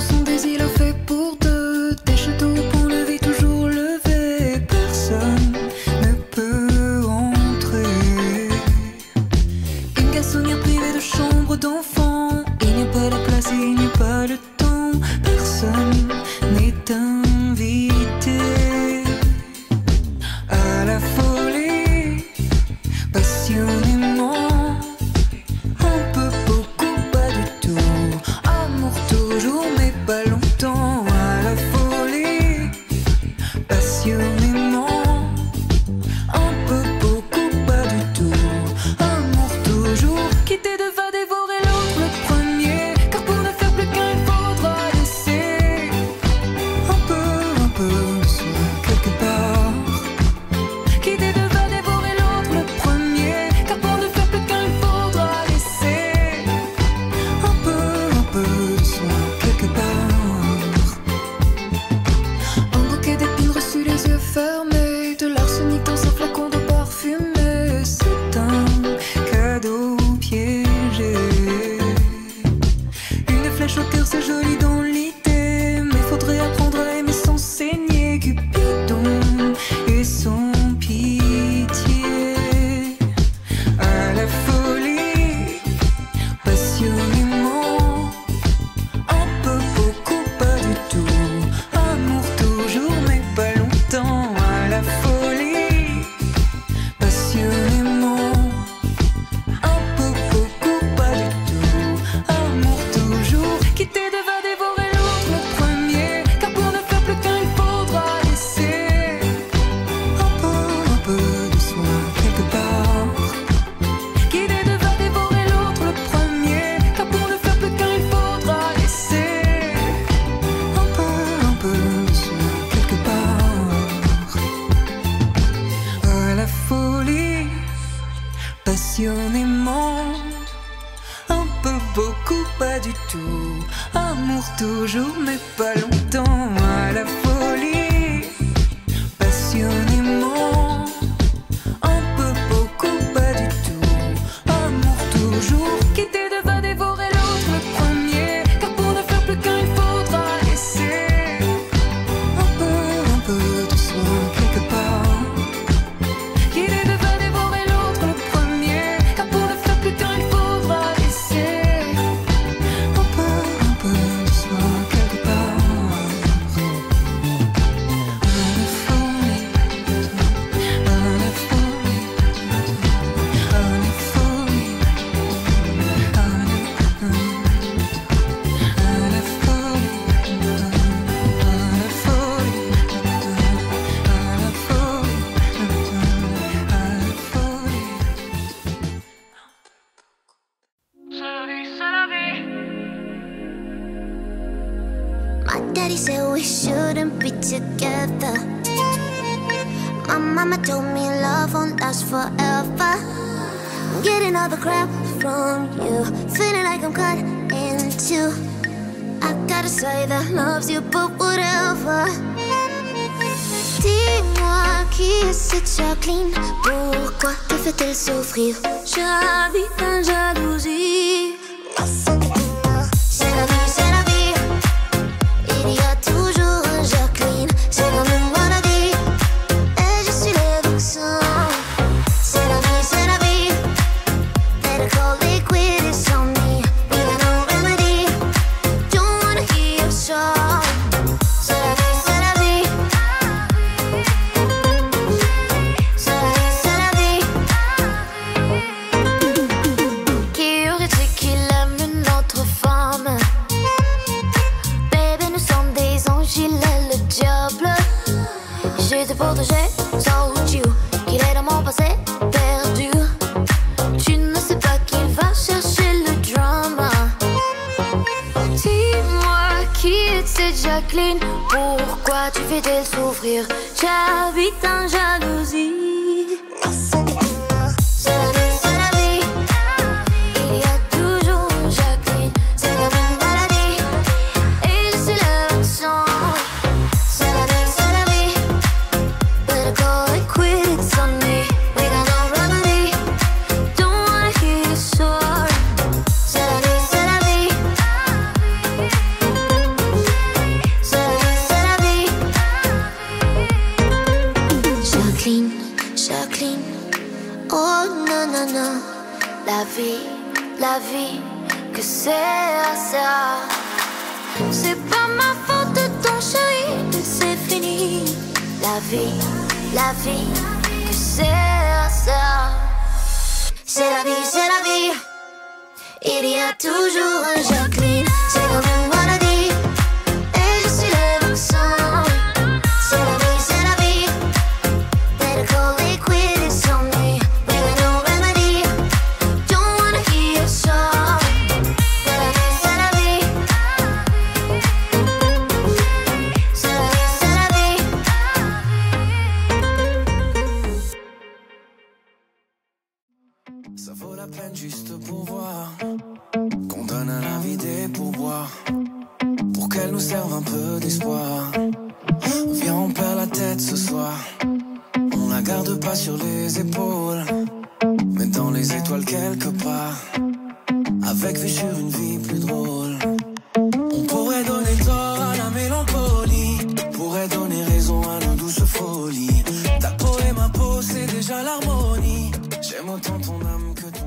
ce sont des îlots faits pour deux, des châteaux pour le vie toujours levé. Personne ne peut entrer. Une garçonnière privée de chambre d'enfant, il n'y a pas la place, il n'y a pas le temps. passion et monde. Un peu beaucoup, pas du tout. Amour toujours, mais pas longtemps à la fois. We shouldn't be together. My mama told me love won't last forever. I'm getting all the crap from you, feeling like I'm cut in two. I gotta say that loves you, but whatever. Dis-moi qui est cette Jacqueline Pourquoi te fait-elle souffrir J'habite en jalousie Protégé, told you qu'il est dans mon passé perdu. Tu ne sais pas qu'il va chercher le drama. Dis-moi qui est cette Jacqueline, pourquoi tu fais d'elle souffrir? J'habite en jalousie. La vie. Que c'est ça? C'est pas ma faute, ton chéri, c'est fini. La vie, la vie, que c'est ça. C'est la vie, c'est la vie. Il y a toujours un Jacqueline, c'est comme Ça vaut la peine juste pour voir qu'on donne à la vie des pour qu'elle nous serve un peu d'espoir. Viens, on perd la tête ce soir. On la garde pas sur les épaules, mais dans les étoiles quelque part. Avec vue sur une vie plus drôle. J'aime autant ton âme que